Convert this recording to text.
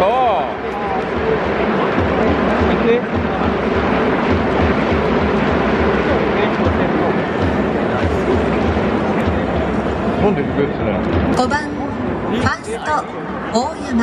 Oh. Okay. ?5 番ファースト大山